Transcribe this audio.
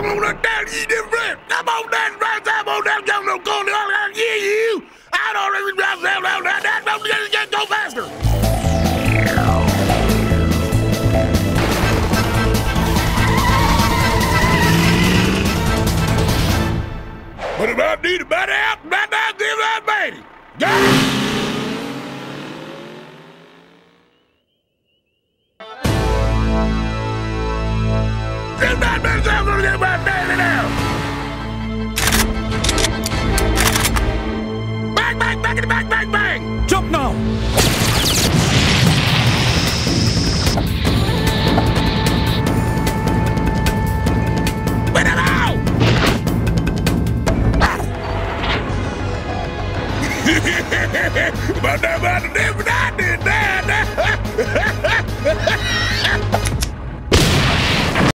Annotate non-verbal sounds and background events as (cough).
I'm tell you different. I'm on that right I'm on that young no going on yeah you. I don't really drive down down down down down down go faster. But if I need a better out, right now, give that baby. Got it? Bang, bang, bang, bang, bang, bang. Jump now! Put it out! But that, but I did. (laughs)